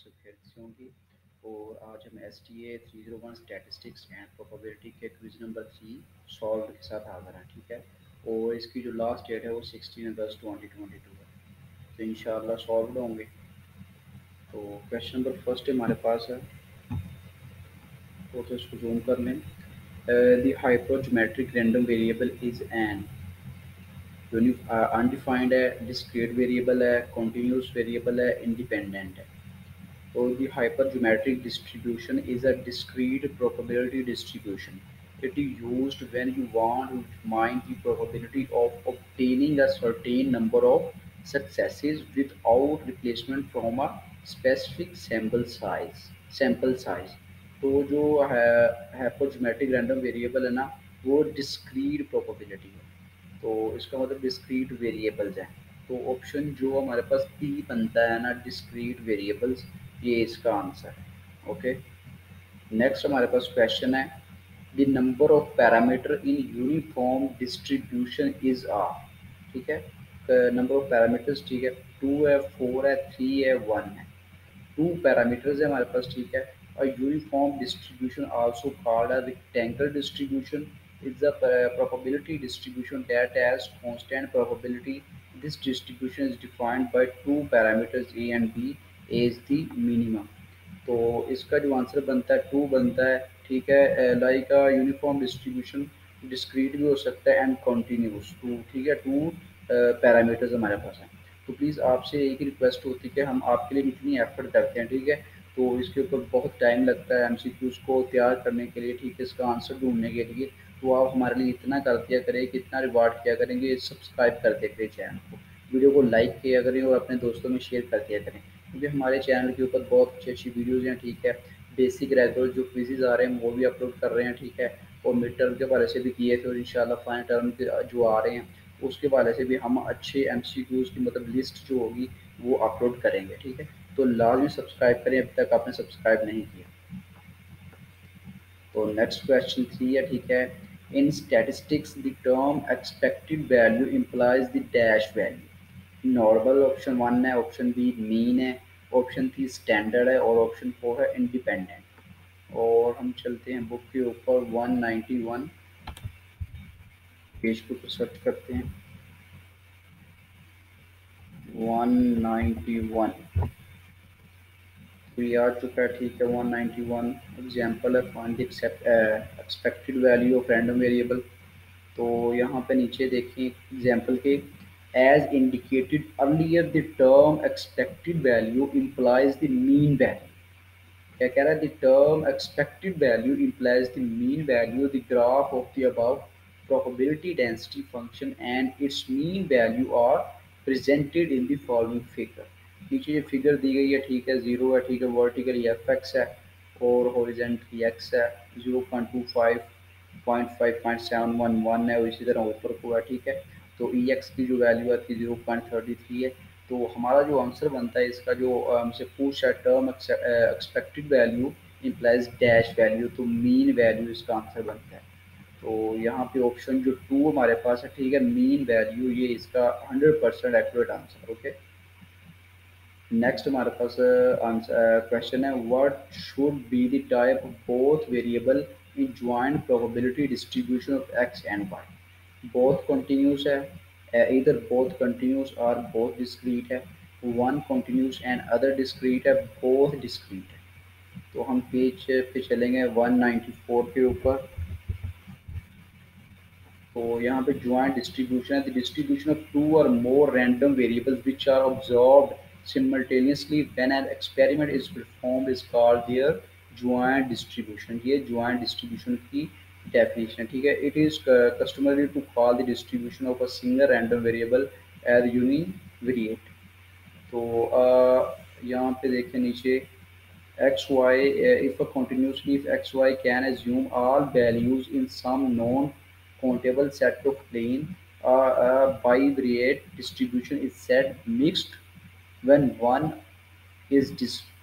सब खैर से होंगी। और आज हम S T A three zero one statistics and probability के क्विज नंबर थ्री सॉल्व के साथ हाजिर हैं, ठीक है? और इसकी जो लास्ट डेट है वो sixteen August twenty twenty two है। तो इन सॉल्व होंगे। तो क्वेश्चन नंबर फ़र्स्ट हमारे पास है। तो इसको जूम कर लें the hypergeometric random variable is an undefined है डिस्क्रीट वेरिएबल है कॉन्टीन्यूस वेरिएबल है इंडिपेंडेंट है। तो the hypergeometric distribution is a discrete probability distribution it is used when you want to determine the probability of obtaining a certain number of successes without replacement from a specific sample size sample size तो जो है hypergeometric random variable है ना वो discrete probability है तो इसका मतलब डिस्क्रीट वेरिएबल्स हैं तो ऑप्शन जो हमारे पास पी बनता है ना डिस्क्रीट वेरिएबल्स ये इसका आंसर है ओके नेक्स्ट हमारे पास क्वेश्चन है the number of parameter in uniform distribution is are ठीक है? नंबर ऑफ़ पैरामीटर्स ठीक है? टू है फोर है थ्री है वन है। टू पैरामीटर्स है हमारे पास, ठीक है? और uniform distribution also called a rectangle distribution is the probability distribution that has constant probability. This distribution is defined by two parameters, a and b. is the minimum. तो इसका जो आंसर बनता है टू बनता है, ठीक है लाइक यूनिफॉर्म डिस्ट्रीब्यूशन डिस्क्रीट भी हो सकता है एंड कॉन्टीन्यूस टू ठीक है टू पैरामीटर्स हमारे पास हैं। तो प्लीज़ आपसे एक ही रिक्वेस्ट होती है कि हम आपके लिए इतनी एफर्ट करते हैं, ठीक है? तो इसके ऊपर बहुत टाइम लगता है एम को तैयार करने के लिए, ठीक है, इसका आंसर ढूँढने के लिए। तो आप हमारे लिए इतना कर दिया करें कि इतना रिवार्ड किया करेंगे सब्सक्राइब कर दिया करें चैनल को। वीडियो को लाइक किया करें और अपने दोस्तों में शेयर कर दिया करें। क्योंकि हमारे चैनल के ऊपर बहुत अच्छी अच्छी वीडियोज़ हैं ठीक है। बेसिक रेगुलर जो क्विजेज आ रहे हैं वो भी अपलोड कर रहे हैं ठीक है। और मिड टर्म के हवाले से भी किए थे और इन फाइनल टर्म के जो आ रहे हैं उसके हवाले से भी हम अच्छे एम की मतलब लिस्ट जो होगी वो अपलोड करेंगे ठीक है। तो लाजमी सब्सक्राइब करें अभी तक आपने सब्सक्राइब नहीं किया। तो नेक्स्ट क्वेश्चन थ्री है ठीक है। In statistics, the term expected value implies the dash value. Normal option one है ऑप्शन बी मीन है ऑप्शन थ्री स्टैंडर्ड है और ऑप्शन फोर है इंडिपेंडेंट और हम चलते हैं बुक के ऊपर 191 पेज के ऊपर सर्च करते हैं। 191 तो ये आ चुका है, ठीक है 191 एग्जांपल है find expected value of random variable तो यहाँ पे नीचे देखिए एग्जांपल के as indicated earlier the term expected value implies the mean value क्या कह रहा है the term expected value implies the mean value the graph of the above probability density function, and its mean value are presented in the following figure. नीचे ये figure दी गई है, ठीक है ज़ीरो है, ठीक है वर्टिकल एफ़ एक्स है और हॉरिजेंटली एक्स है zero point two five point five point seven one one है, और इसी तरह ऊपर को है, ठीक है। तो ई एक्स की जो वैल्यू आती है ज़ीरो पॉइंट थर्टी थ्री है तो हमारा जो आंसर बनता है इसका जो हमसे पूछ है term expected value implies dash value तो मीन वैल्यू इसका आंसर बनता है। तो यहाँ पे ऑप्शन जो टू हमारे पास है, ठीक है मीन वैल्यू ये इसका hundred percent accurate answer okay next हमारे पास क्वेश्चन है what should be the type of both variable in joint probability distribution of X and Y both continuous है इधर बोथ कंटिन्यूस और बोथ डिस्क्रीट है one continuous and other discrete है both discrete है। तो हम पेज पे चलेंगे 194 के ऊपर। तो यहाँ पे ज्वाइंट डिस्ट्रीब्यूशन है डिस्ट्रीब्यूशन ऑफ़ टू और more random variables which are observed simultaneously when an experiment is performed is called their joint distribution ये joint distribution की डेफिनेशन ठीक है? It is customary to call the distribution of a single random variable uh univariate तो यहाँ पे देखें नीचे X Y if a continuously if X Y can assume all values in some non countable set of plane bivariate distribution is set mixed when one is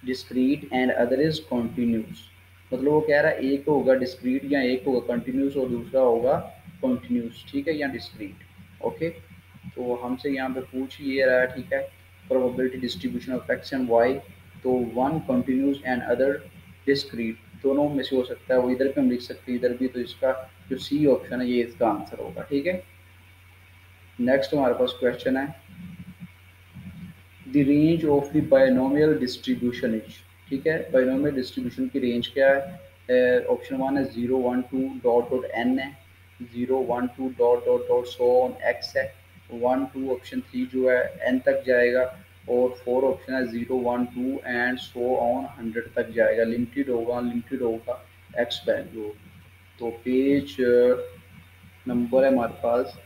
discrete and other is continuous मतलब वो कह रहा है, एक होगा discrete या एक होगा कंटिन्यूस और दूसरा होगा कंटिन्यूस ठीक है, या डिस्क्रीट ओके तो हमसे यहाँ पे पूछ ये रहा है, ठीक है probability distribution of X and Y तो one continuous and other discrete दोनों में से हो सकता है, वो इधर पे हम लिख सकते हैं, इधर भी तो इसका जो सी ऑप्शन है, ये इसका आंसर होगा, ठीक है? नेक्स्ट हमारे पास क्वेश्चन है the range of the binomial distribution is ठीक है? बायनोमियल डिस्ट्रीब्यूशन की रेंज क्या है? ऑप्शन वन है zero one two dot dot N है। Zero one two dot dot dot so on X है। वन टू ऑप्शन थ्री जो है एन तक जाएगा। और फोर ऑप्शन है zero one two and so on hundred तक जाएगा। लिमिटेड होगा लिमिटेड होगा एक्स वैल्यू तो पेज नंबर है हमारे पास।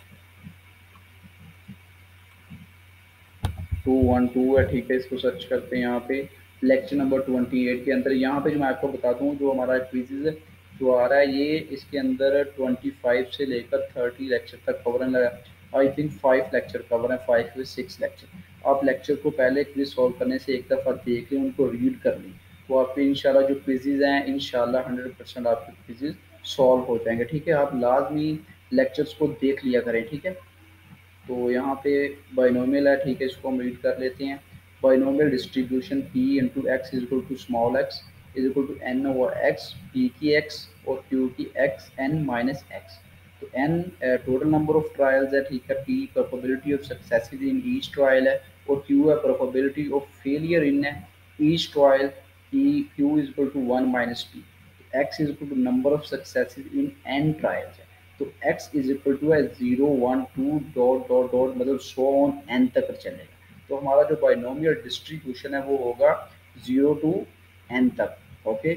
टू वन टू है, ठीक है? इसको सर्च करते हैं यहाँ पे। लेक्चर नंबर ट्वेंटी एट के अंदर, यहाँ पे जो मैं आपको बताता हूँ, जो हमारा क्विज़ जो आ रहा है, ये इसके अंदर ट्वेंटी फाइव से लेकर थर्टी लेक्चर तक कवर लगा I think five lecture cover है फाइव से सिक्स लेक्चर आप लेक्चर को पहले क्विज सॉल्व करने से एक दफ़ा देख लें, उनको रीड कर लें। तो आपके इंशाल्लाह जो क्विज़ हैं, इंशाल्लाह हंड्रेड परसेंट आपके क्विजेज सॉल्व हो जाएँगे, ठीक है? आप लाजमी लेक्चर्स को देख लिया करें, ठीक है? तो यहाँ पे बाइनोमियल है, ठीक है, इसको हम रीड कर लेते हैं। Binomial distribution P into X is equal to small X is equal to N over X P की एक्स और क्यू की एक्स एन माइनस एक्स तो N total number of trials है, ठीक है P probability of success in each trial है और Q है probability of failure in each trial P Q is equal to one minus P X is equal to number of success in N trials है. तो x is equal to है zero one two dot dot dot मतलब so on N तक चलेगा तो हमारा जो binomial distribution है, वो होगा ज़ीरो टू एन तक ओके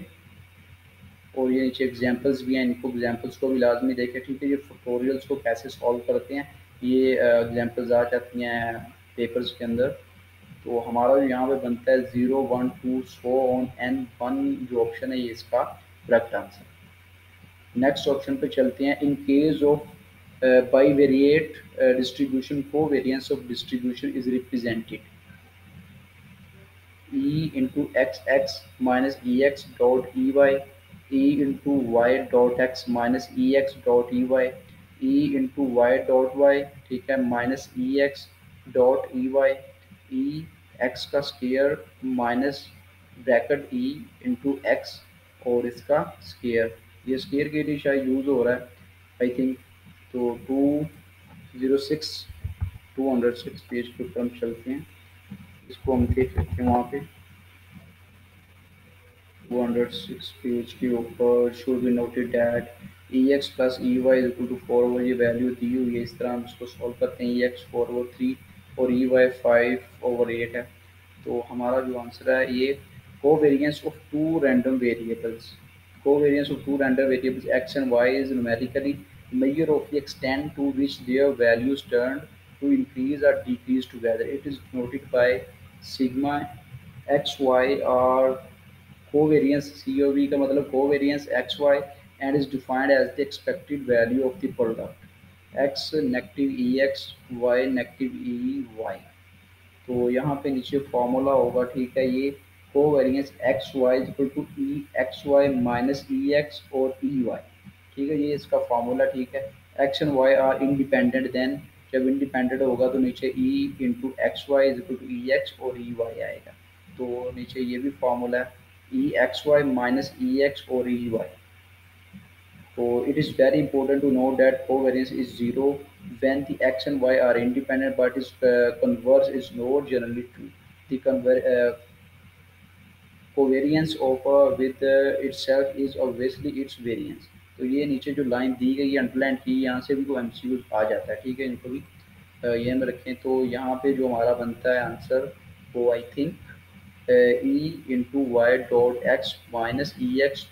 और ये नीचे एग्जाम्पल्स भी हैं, इनको एग्जाम्पल्स को भी लाजमी देखें ठीक है ये ट्यूटोरियल्स को कैसे सॉल्व करते हैं, ये एग्जाम्पल्स आ जाती हैं पेपर्स के अंदर। तो हमारा जो यहाँ पे बनता है zero one two so on N one जो ऑप्शन है, ये इसका करेक्ट आंसर नेक्स्ट ऑप्शन पे चलते हैं in case of bivariate distribution covariance of distribution is represented e into x x minus ex dot ey e into y dot x minus ex dot ey e into y dot y, ठीक है minus E X dot E Y E X का square minus bracket E into X और इसका square ये square के लिए शायद use हो रहा है आई थिंक तो two zero six two hundred six page के ऊपर हम चलते हैं। इसको हम देख सकते हैं वहाँ पे। टू हंड्रेड सिक्स पेज के ऊपर should be noted that E X plus E Y equal to four ये वैल्यू दी हुई है। इस तरह हम इसको सॉल्व करते हैं। E X four over three और E Y five over eight है। तो हमारा जो आंसर है ये covariance of two random variables covariance of two random variables x and y is numerically measure of the extent to which their values turned to increase or decrease together. It is noted by sigma x y or covariance COV का मतलब covariance x y and is defined as the expected value of the product x negative ex y negative e y तो यहाँ पे नीचे formula होगा ठीक है ये covariance X Y equal to E X Y minus E X और E Y ठीक है ये इसका फार्मूला ठीक है। And Y are independent then जब इंडिपेंडेंट होगा तो नीचे E into X Y is two E X और ई वाई आएगा। तो नीचे ये भी फॉर्मूला है E X Y minus E X और ई वाई तो it is very important to know that covariance is zero when the x and y are independent, but its uh, converse is not generally true. The conver uh, covariance of with itself is obviously its variance तो ये नीचे जो line दी गई है underline की यहाँ से भी वो एम आ जाता है ठीक है? इनको भी ये में रखें तो यहाँ पे जो हमारा बनता है आंसर वो I think E into Y dot X minus E X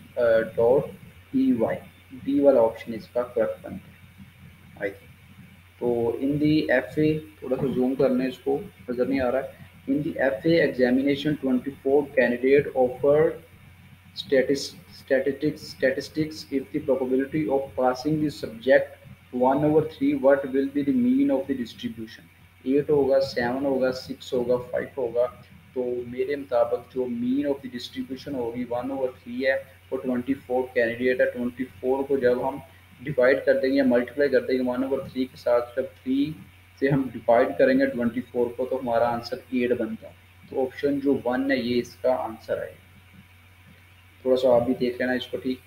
dot E Y D वाला ऑप्शन इसका करेक्ट बनता है आई थिंक तो इन दी एफ़ ए थोड़ा सा जूम करने इसको नज़र नहीं आ रहा है. In the FA examination, 24 candidate offered statistics, statistics statistics if the probability of passing the subject 1 over 3, what will be the mean of the distribution? 8 होगा 7 होगा 6 होगा 5 होगा तो मेरे मुताबिक जो मीन ऑफ़ द डिस्ट्रीब्यूशन होगी वन ओवर थ्री है और ट्वेंटी फोर कैंडिडेट है। ट्वेंटी फोर को जब हम डिवाइड कर देंगे या मल्टीप्लाई कर देंगे वन ओवर थ्री के साथ जब थ्री से हम डिवाइड करेंगे ट्वेंटी फोर को तो हमारा आंसर एट बनता है। तो ऑप्शन जो वन है ये इसका आंसर है थोड़ा सा आप भी देख लेना इसको, ठीक?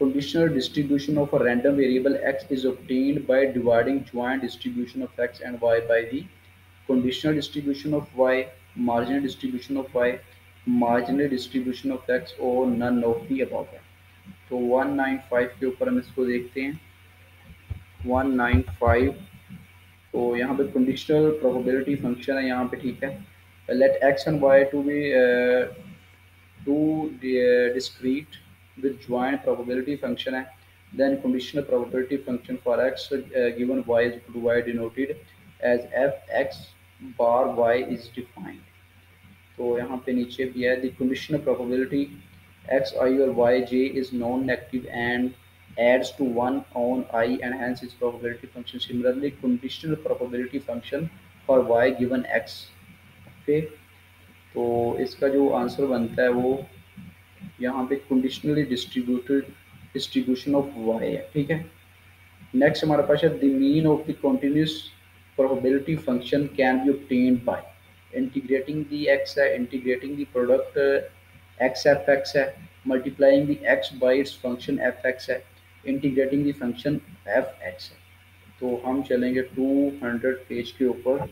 Conditional distribution of a random variable X is obtain by dividing joint distribution of X and Y by the conditional distribution of Y marginal distribution of Y marginal distribution of X और none of the about है तो one nine five के ऊपर हम इसको देखते हैं। One nine five तो यहाँ पे कंडीशनल प्रोबेबिलिटी फ़ंक्शन है यहाँ पे, ठीक है? Let X and Y to be two discrete with joint probability function है then conditional probability function for x uh, given y is equal to y denoted as f x bar y is defined तो यहाँ पे नीचे भी है the conditional probability x i or y j is non-negative and adds to 1 on i and hence its probability function similarly conditional probability function for y given x okay तो इसका जो answer बनता है वो यहाँ पे conditionally distributed distribution of Y है, ठीक है? नेक्स्ट हमारे पास है the mean of the continuous probability function can be obtained by integrating the X है integrating the product X F X है multiplying the X by its function F X है integrating the function F X है। तो हम चलेंगे 200 page के ऊपर।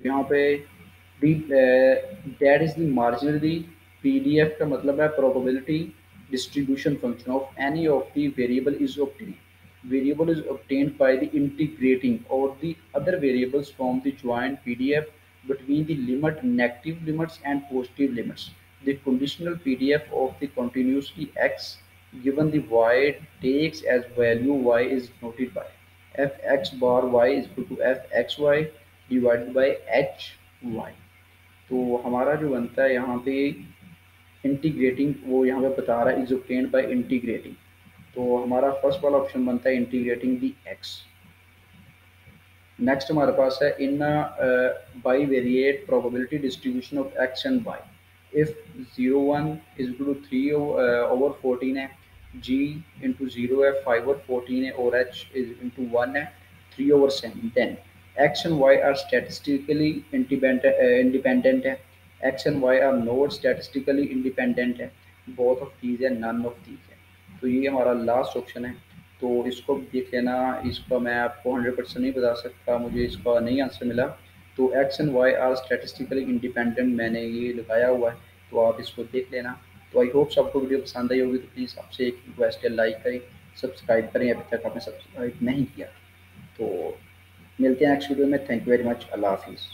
यहाँ पे that is the marginally PDF का मतलब है probability distribution function of any of the variable is obtained variable is obtained by the integrating or the other variables from the joint pdf between the limit negative limits and positive limits the conditional pdf of the continuously x given the y takes as value y is noted by fx bar y is equal to fxy divided by hy तो हमारा जो बनता है यहाँ पे integrating वो यहाँ पे बता रहा है इज़ ओप्टेन्ड बाय इंटीग्रेटिंग तो हमारा फ़र्स्ट वाला ऑप्शन बनता है इंटीग्रेटिंग दी एक्स नेक्स्ट हमारे पास है इन bivariate probability distribution of X and Y if zero one is equal to three over fourteen है जी इंटू ज़ीरो है फाइव और फोर्टीन है, और एच इज़ इंटू वन है three over seven then and Y are statistically independent है and Y are not statistically independent है both of these है none of these है तो ये हमारा लास्ट ऑप्शन है। तो इसको देख लेना। इसका मैं आपको हंड्रेड परसेंट नहीं बता सकता। मुझे इसका नहीं आंसर मिला। तो and Y are statistically independent मैंने ये लगाया हुआ है। तो आप इसको देख लेना। तो आई होप सबको वीडियो पसंद आई होगी। तो प्लीज़ आपसे एक रिक्वेस्ट है लाइक करें सब्सक्राइब करें। अभी तक आपने सब्सक्राइब नहीं किया। तो मिलते हैं नेक्स्ट वीडियो में. थैंक यू वेरी मच अल्लाह हाफिज़